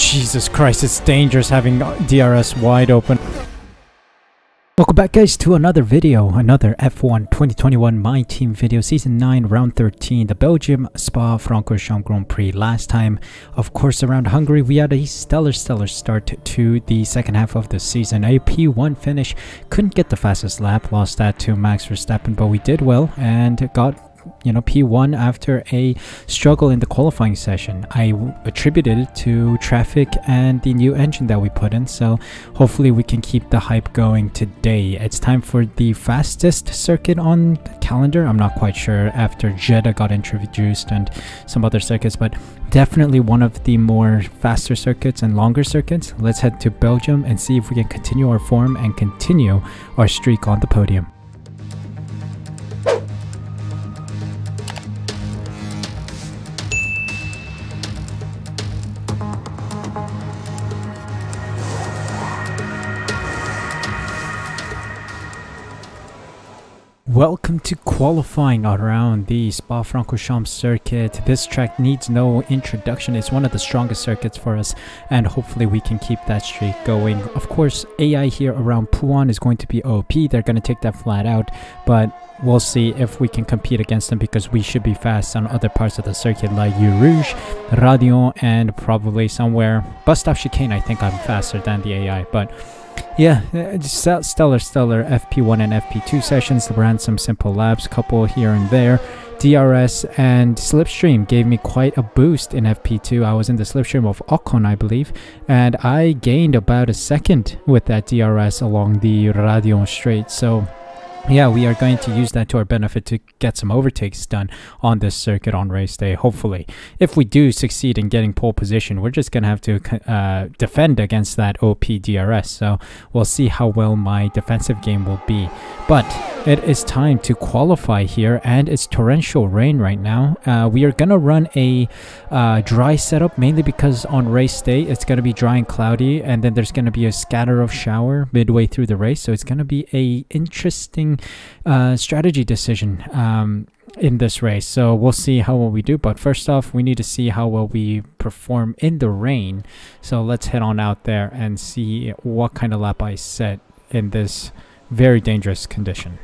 Jesus Christ, it's dangerous having DRS wide open. Welcome back guys to another video, another F1 2021 My Team video, Season 9, Round 13, the Belgium Spa-Francorchamps Grand Prix. Last time, of course, around Hungary, we had a stellar, stellar start to the second half of the season. A P1 finish, couldn't get the fastest lap, lost that to Max Verstappen, but we did well and got you know P1 after a struggle in the qualifying session. I attributed it to traffic and the new engine that we put in. So hopefully we can keep the hype going today. It's time for the fastest circuit on calendar. I'm not quite sure after Jeddah got introduced and some other circuits, but definitely one of the more faster circuits and longer circuits. Let's head to Belgium and see if we can continue our form and continue our streak on the podium. Welcome to qualifying around the Spa-Francorchamps circuit. This track needs no introduction. It's one of the strongest circuits for us and hopefully we can keep that streak going. Of course, AI here around Pouhon is going to be OP. They're going to take that flat out, but we'll see if we can compete against them because we should be fast on other parts of the circuit like Eau Rouge, Raidillon, and probably somewhere. Bus stop chicane, I think I'm faster than the AI, but yeah, uh, stellar, stellar FP1 and FP2 sessions. Ran some simple laps, couple here and there. DRS and Slipstream gave me quite a boost in FP2. I was in the Slipstream of Ocon, I believe, and I gained about a second with that DRS along the Raidillon straight. So yeah, we are going to use that to our benefit to get some overtakes done on this circuit on race day, hopefully. If we do succeed in getting pole position, we're just going to have to uh, defend against that OP DRS. So we'll see how well my defensive game will be. But it is time to qualify here, and it's torrential rain right now. Uh, we are going to run a uh, dry setup, mainly because on race day, it's going to be dry and cloudy, and then there's going to be a scatter of shower midway through the race. So it's going to be a interesting uh, strategy decision um, in this race. So we'll see how well we do. But first off, we need to see how well we perform in the rain. So let's head on out there and see what kind of lap I set in this very dangerous condition.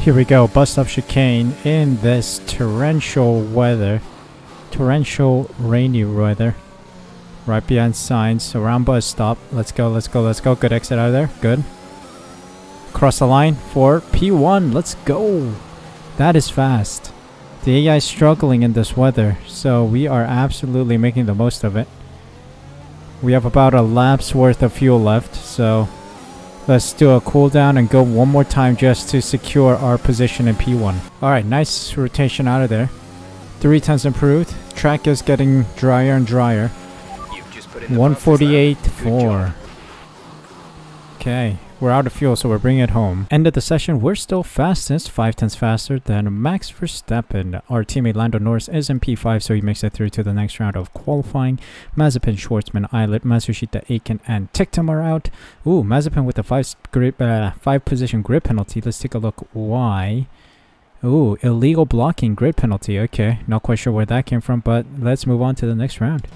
Here we go, bus stop chicane in this torrential weather. Torrential rainy weather. Right behind Sainz, So around bus stop. Let's go, let's go, let's go. Good exit out of there. Good. Cross the line for P1. Let's go. That is fast. The AI is struggling in this weather, so we are absolutely making the most of it. We have about a lap's worth of fuel left, so let's do a cooldown and go one more time just to secure our position in P1. Alright, nice rotation out of there. Three times improved. Track is getting drier and drier. 148 4. Okay, we're out of fuel, so we're bringing it home. End of the session, we're still fastest, 5 tenths faster than Max Verstappen. Our teammate Lando Norris is in P5, so he makes it through to the next round of qualifying. Mazepin, Shwartzman, Ilott, Matsushita, Aitken, and Ticktum are out. Ooh, Mazepin with a 5 grip, uh, five position grid penalty. Let's take a look why. Ooh, illegal blocking grid penalty. Okay, not quite sure where that came from, but let's move on to the next round.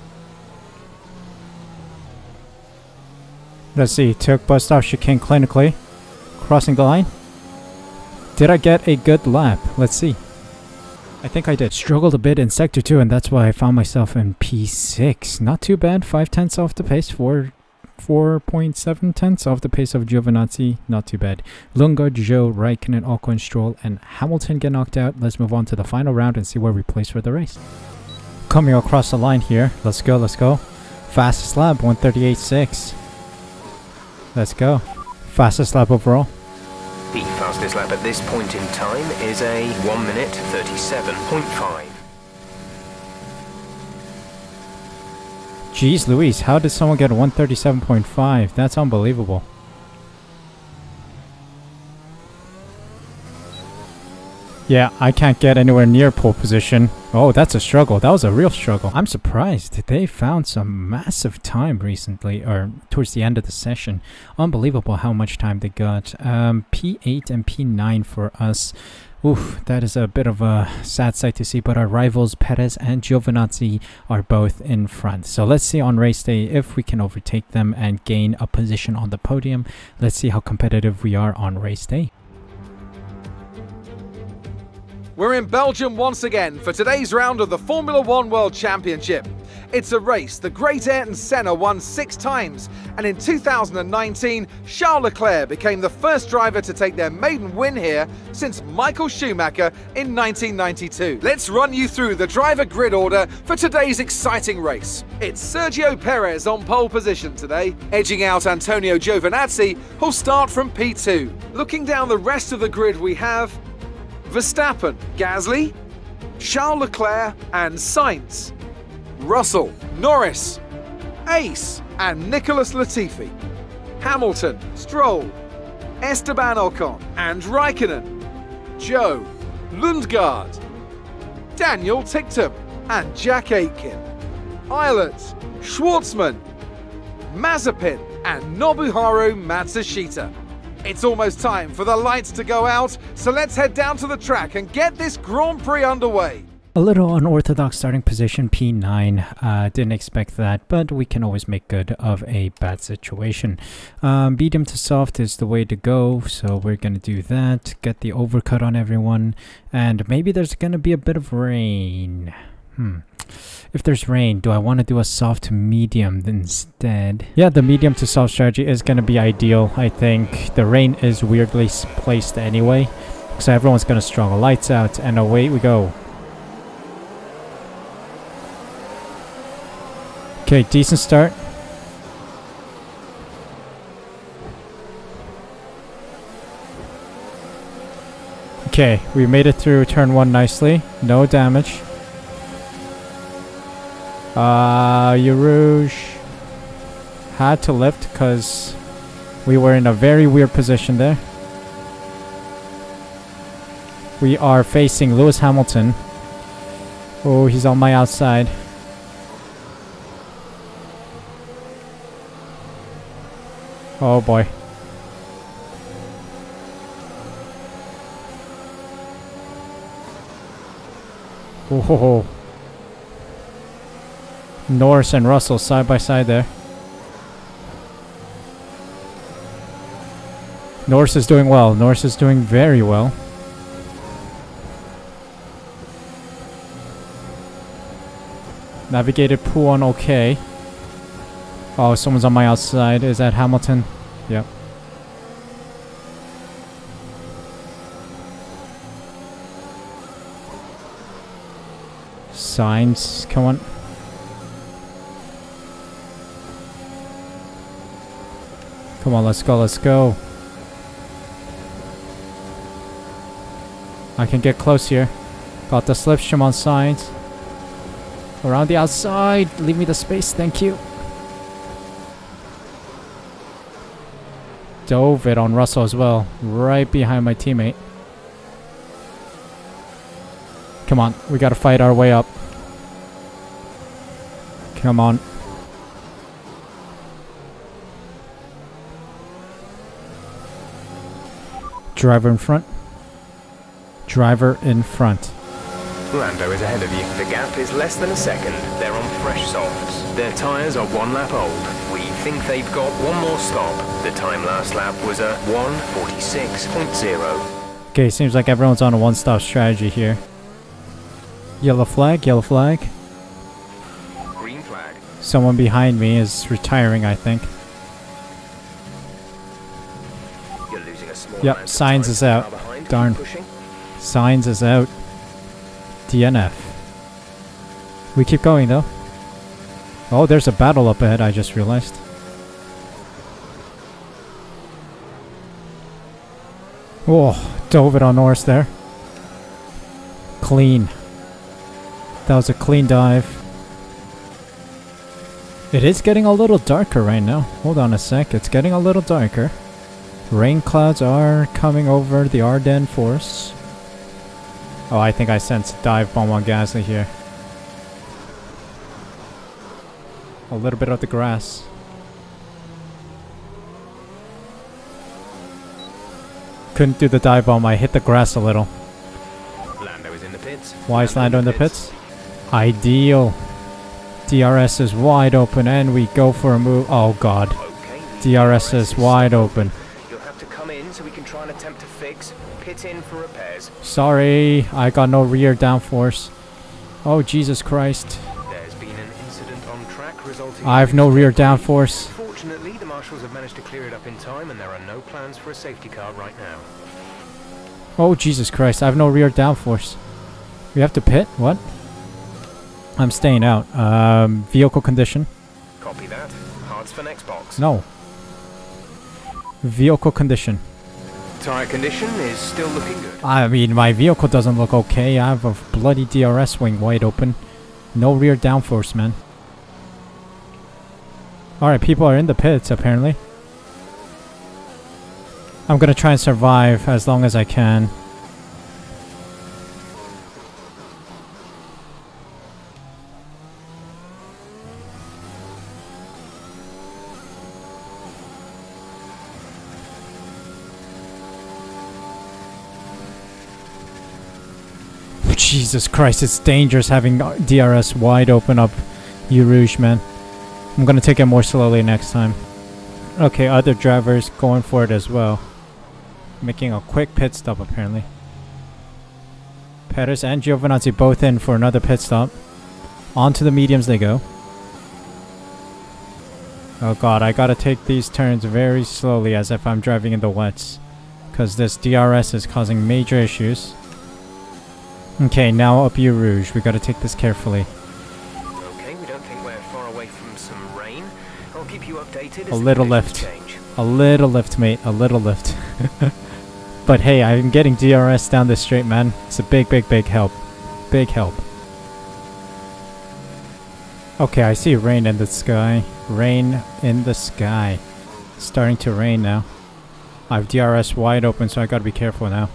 Let's see, took bus stop chicane clinically. Crossing the line. Did I get a good lap? Let's see. I think I did. Struggled a bit in Sector 2 and that's why I found myself in P6. Not too bad, 5 tenths off the pace, 4 4.7 tenths off the pace of Giovinazzi. Not too bad. Lundgaard, Zhou, Raikkonen, Ocon, Stroll, and Hamilton get knocked out. Let's move on to the final round and see where we place for the race. Coming across the line here. Let's go, let's go. Fastest lap, 138.6. Let's go. Fastest lap overall. The fastest lap at this point in time is a 1 minute 37.5. Jeez Louise, how did someone get 137.5? That's unbelievable. Yeah, I can't get anywhere near pole position. Oh, that's a struggle. That was a real struggle. I'm surprised. They found some massive time recently, or towards the end of the session. Unbelievable how much time they got. Um, P8 and P9 for us. Oof, that is a bit of a sad sight to see, but our rivals Perez and Giovinazzi are both in front. So let's see on race day if we can overtake them and gain a position on the podium. Let's see how competitive we are on race day. We're in Belgium once again for today's round of the Formula One World Championship. It's a race the great Ayrton Senna won six times, and in 2019, Charles Leclerc became the first driver to take their maiden win here since Michael Schumacher in 1992. Let's run you through the driver grid order for today's exciting race. It's Sergio Perez on pole position today, edging out Antonio Giovinazzi, who'll start from P2. Looking down the rest of the grid, we have Verstappen, Gasly, Charles Leclerc, and Sainz. Russell, Norris, Ace, and Nicholas Latifi. Hamilton, Stroll, Esteban Ocon, and Raikkonen. Zhou, Lundgaard, Daniel Ticktum, and Jack Aitken. Ilott, Shwartzman, Mazepin, and Nobuharu Matsushita. It's almost time for the lights to go out, so let's head down to the track and get this Grand Prix underway. A little unorthodox starting position, P9. Uh, didn't expect that, but we can always make good of a bad situation. Um, medium to soft is the way to go, so we're going to do that. Get the overcut on everyone, and maybe there's going to be a bit of rain. Hmm. If there's rain, do I want to do a soft to medium instead? Yeah, the medium to soft strategy is going to be ideal, I think. The rain is weirdly placed anyway, so everyone's going to struggle. Lights out, and away we go. Okay, decent start. Okay, we made it through turn one nicely. No damage. Uh, Rouge had to lift because we were in a very weird position there. We are facing Lewis Hamilton. Oh, he's on my outside. Oh boy. Oh, Norris and Russell side by side there. Norris is doing well. Norris is doing very well. Navigated Pouhon okay. Oh, someone's on my outside. Is that Hamilton? Yep. Sainz, come on. Come on, let's go, let's go. I can get close here. Got the slipstream on Sainz. Around the outside. Leave me the space, thank you. dove it on Russell as well, right behind my teammate. Come on, we gotta fight our way up. Come on. Driver in front. Driver in front. Lando is ahead of you. The gap is less than a second. They're on fresh softs. Their tyres are one lap old. We think they've got one more stop. The time last lap was a 146.0. Okay, seems like everyone's on a one-stop strategy here. Yellow flag, yellow flag. Green flag. Someone behind me is retiring, I think. Yep, Sainz is out. Darn. Sainz is out. DNF. We keep going though. Oh, there's a battle up ahead, I just realized. Oh, dove it on Norris there. Clean. That was a clean dive. It is getting a little darker right now. Hold on a sec, it's getting a little darker. Rain clouds are coming over the Ardennes forests. Oh, I think I sense dive bomb on Gasly here. A little bit of the grass. Couldn't do the dive bomb, I hit the grass a little. pits. Why is Lando in the pits? Ideal. DRS is wide open and we go for a move. Oh god. DRS is wide open. You'll have to come in so we can try and attempt to fix. Pit in for repairs. Sorry, I got no rear downforce. Oh Jesus Christ. There's been an incident on track resulting. I have no rear downforce. Fortunately, the marshals have managed to clear it up in time, and there are no plans for a safety car right now. Oh Jesus Christ, I have no rear downforce. We have to pit? What? I'm staying out. Um, vehicle condition? Copy that. Hards for next box. No. Vehicle condition. Tire condition is still looking good. I mean, my vehicle doesn't look okay. I have a bloody DRS wing wide open. No rear downforce, man. Alright, people are in the pits, apparently. I'm gonna try and survive as long as I can. Jesus Christ, it's dangerous having DRS wide open up Rouge, man. I'm gonna take it more slowly next time. Okay, other drivers going for it as well. Making a quick pit stop, apparently. Perez and Giovinazzi both in for another pit stop. Onto the mediums they go. Oh god, I gotta take these turns very slowly as if I'm driving in the wets. Because this DRS is causing major issues. Okay, now up Eau Rouge. We gotta take this carefully. Okay, we don't think we're far away from some rain. I'll keep you updated. A little lift. Change. A little lift, mate. A little lift. but hey, I'm getting DRS down this straight, man. It's a big, big, big help. Big help. Okay, I see rain in the sky. Rain in the sky. Starting to rain now. I have DRS wide open, so I gotta be careful now.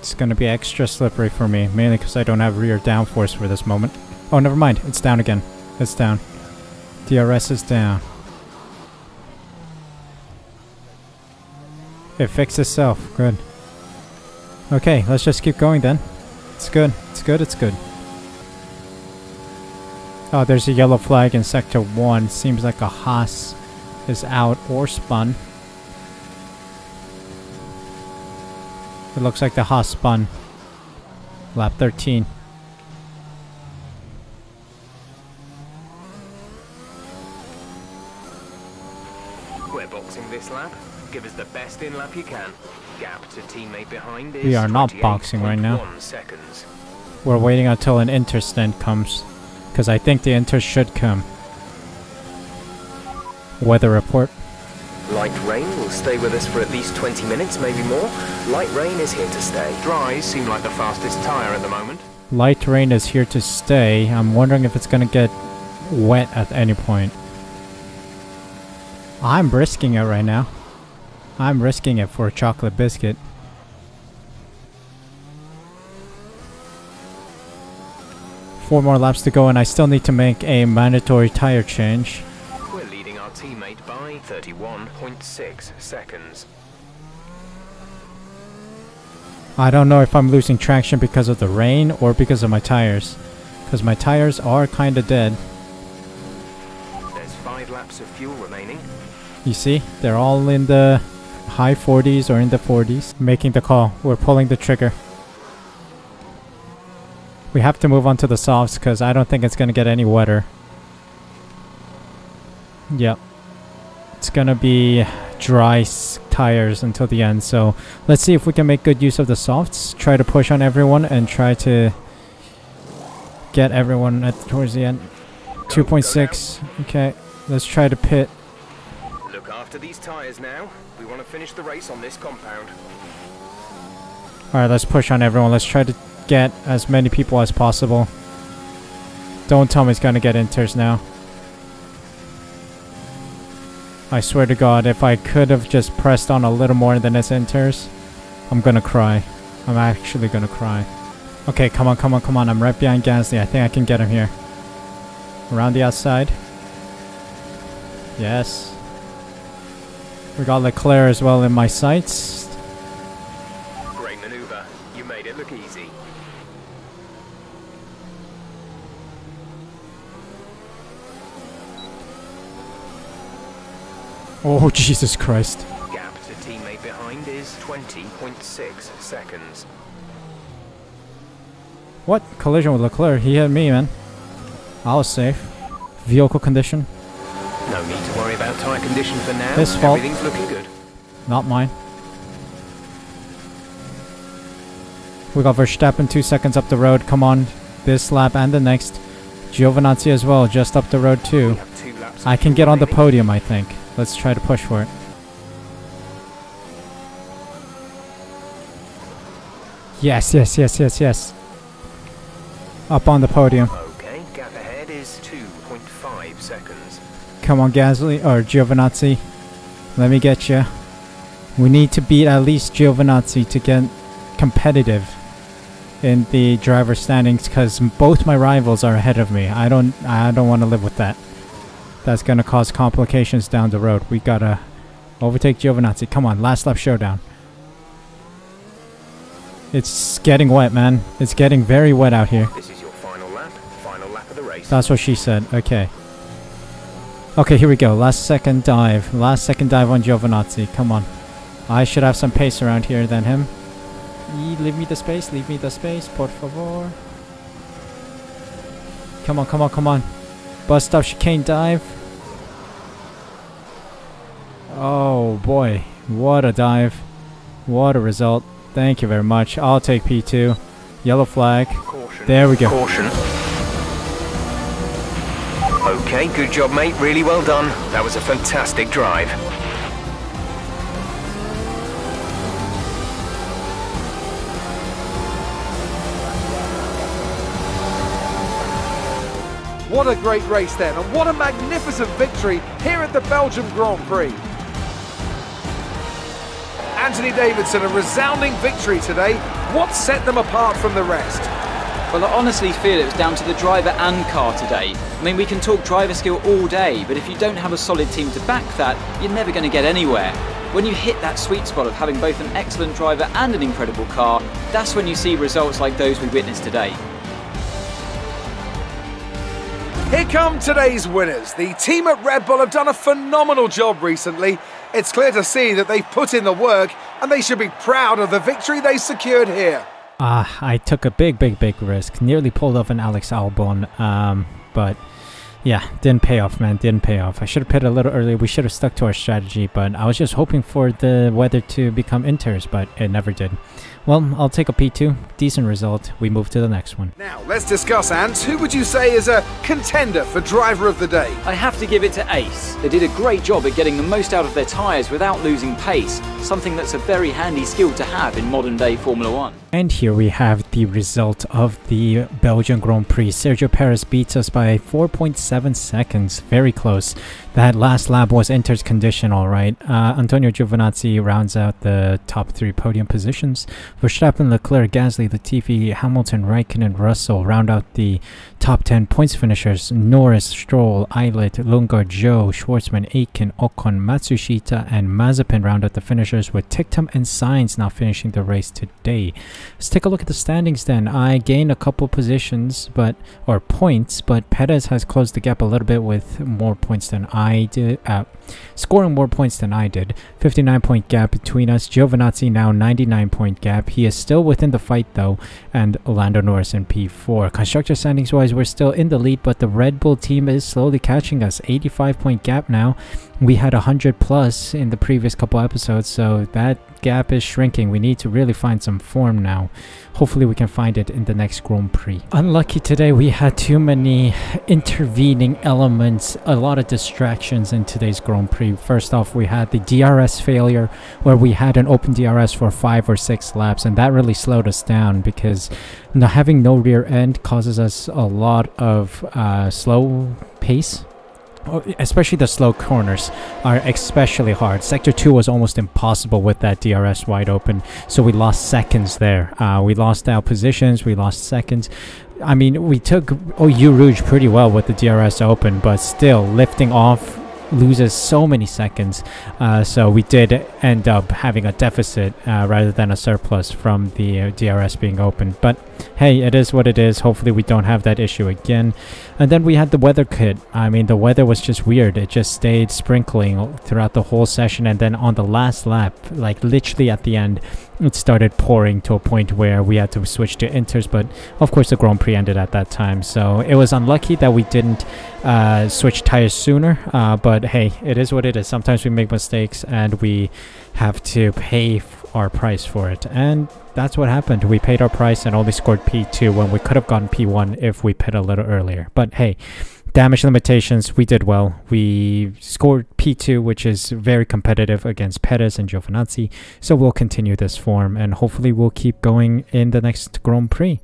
It's gonna be extra slippery for me, mainly because I don't have rear downforce for this moment. Oh, never mind. It's down again. It's down. DRS is down. It fixed itself. Good. Okay, let's just keep going then. It's good. It's good. It's good. Oh, there's a yellow flag in Sector 1. Seems like a Haas is out or spun. It looks like the Haas spun. Lap 13. We're boxing this lap. Give us the best in lap you can. Gap to teammate behind is We are not boxing right now. seconds. We're waiting until an interstand comes. Because I think the inter should come. Weather report. Light rain will stay with us for at least 20 minutes, maybe more. Light rain is here to stay. Dries seem like the fastest tyre at the moment. Light rain is here to stay. I'm wondering if it's gonna get wet at any point. I'm risking it right now. I'm risking it for a chocolate biscuit. Four more laps to go and I still need to make a mandatory tire change. 31.6 seconds. I don't know if I'm losing traction because of the rain or because of my tires. Because my tires are kinda dead. There's five laps of fuel remaining. You see, they're all in the high 40s or in the 40s. Making the call. We're pulling the trigger. We have to move on to the softs because I don't think it's going to get any wetter. Yep. It's to be dry s- tires until the end. So let's see if we can make good use of the softs. Try to push on everyone and try to get everyone at towards the end. 2.6. Okay. Let's try to pit Look after these tyres now. We want to finish the race on this compound. Alright, let's push on everyone. Let's try to get as many people as possible. Don't tell me it's gonna get inters now. I swear to god, if I could have just pressed on a little more than its inters, I'm gonna cry. I'm actually gonna cry. Okay, come on, come on, come on. I'm right behind Gasly. I think I can get him here. Around the outside. Yes. We got Leclerc as well in my sights. Great maneuver. You made it look easy. Oh, Jesus Christ. Gap to teammate behind is 20.6 seconds. What? Collision with Leclerc. He hit me, man. I was safe. Vehicle condition. No need to worry about tyre condition for now. His fault. Everything's looking good. Not mine. We got Verstappen two seconds up the road. Come on. This lap and the next. Giovinazzi as well, just up the road too. have two laps I can get on the podium, I think. Let's try to push for it. Yes, yes, yes, yes, yes. Up on the podium. Okay, gap ahead is 2.5 seconds. Come on, Gasly or Giovinazzi. Let me get you. We need to beat at least Giovinazzi to get competitive in the driver standings because both my rivals are ahead of me. I don't I don't want to live with that. That's gonna cause complications down the road. We gotta overtake Giovinazzi. Come on, last lap showdown. It's getting wet, man. It's getting very wet out here. This is your final lap. Final lap of the race. That's what she said. Okay. Okay, here we go. Last second dive. Last second dive on Giovinazzi. Come on. I should have some pace around here than him. Yee, Leave me the space. Leave me the space. Por favor. Come on, come on, come on. Bus stop chicane dive. Oh boy. What a dive. What a result. Thank you very much. I'll take P2. Yellow flag. Caution. There we go. Caution. Okay, good job, mate. Really well done. That was a fantastic drive. What a great race then, and what a magnificent victory here at the Belgium Grand Prix. Anthony Davidson, a resounding victory today. What set them apart from the rest? Well, I honestly feel it was down to the driver and car today. I mean, we can talk driver skill all day, but if you don't have a solid team to back that, you're never going to get anywhere. When you hit that sweet spot of having both an excellent driver and an incredible car, that's when you see results like those we witnessed today. Here come today's winners. The team at Red Bull have done a phenomenal job recently. It's clear to see that they've put in the work and they should be proud of the victory they secured here. Ah, I took a big, big, big risk. Nearly pulled off an Alex Albon, um, but yeah, didn't pay off, man. Didn't pay off. I should have pit a little earlier. We should have stuck to our strategy, but I was just hoping for the weather to become inters, but it never did. Well, I'll take a P2. Decent result. We move to the next one. Now, let's discuss, Ant. Who would you say is a contender for driver of the day? I have to give it to Ace. They did a great job at getting the most out of their tyres without losing pace, something that's a very handy skill to have in modern day Formula One. And here we have the result of the Belgian Grand Prix. Sergio Perez beats us by 4.7 seconds. Very close. That last lap was Inter's condition, alright. Uh, Antonio Giovinazzi rounds out the top three podium positions. Verstappen, Leclerc, Gasly, Latifi, Hamilton, Raikkonen, Russell round out the top 10 points finishers. Norris, Stroll, Ilott, Lundgaard, Zhou, Shwartzman, Aitken, Ocon, Matsushita, and Mazepin round out the finishers with Ticktum and Sainz now finishing the race today. Let's take a look at the standings then. I gained a couple positions, but or points, but Perez has closed the gap a little bit with more points than I did, uh, scoring more points than I did. 59 point gap between us. Giovinazzi now 99 point gap. He is still within the fight though, and Lando Norris in P4. Constructor standings wise, we're still in the lead, but the Red Bull team is slowly catching us. 85 point gap now. We had 100 plus in the previous couple episodes, so that gap is shrinking. We need to really find some form now. Hopefully, we can find it in the next Grand Prix. Unlucky today, we had too many intervening elements, a lot of distractions in today's Grand Prix. First off, we had the DRS failure where we had an open DRS for five or six laps, and that really slowed us down because having no rear end causes us a lot of uh, slow pace especially the slow corners are especially hard. Sector 2 was almost impossible with that DRS wide open, so we lost seconds there. Uh, we lost our positions, we lost seconds. I mean, we took Eau Rouge pretty well with the DRS open, but still, lifting off loses so many seconds. Uh, so we did end up having a deficit uh, rather than a surplus from the uh, DRS being open. But hey, it is what it is. Hopefully, we don't have that issue again. And then we had the weather kit. I mean, the weather was just weird. It just stayed sprinkling throughout the whole session. And then on the last lap, like literally at the end, it started pouring to a point where we had to switch to inters. But of course, the Grand Prix ended at that time. So it was unlucky that we didn't uh, switch tires sooner. Uh, but hey, it is what it is. Sometimes we make mistakes and we have to pay our price for it. And that's what happened. We paid our price and only scored P2 when we could have gotten P1 if we pit a little earlier. But hey, damage limitations, we did well. We scored P2, which is very competitive against Perez and Giovinazzi. So we'll continue this form and hopefully we'll keep going in the next Grand Prix.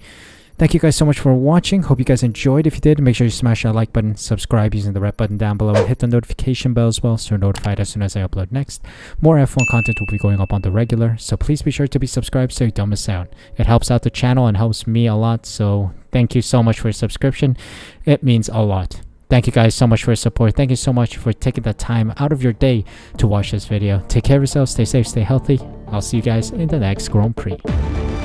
Thank you guys so much for watching. Hope you guys enjoyed. If you did, make sure you smash that like button, subscribe using the red button down below, and hit the notification bell as well so you're notified as soon as I upload next. More F1 content will be going up on the regular, so please be sure to be subscribed so you don't miss out. It helps out the channel and helps me a lot, so thank you so much for your subscription. It means a lot. Thank you guys so much for your support. Thank you so much for taking the time out of your day to watch this video. Take care of yourselves, stay safe, stay healthy. I'll see you guys in the next Grand Prix.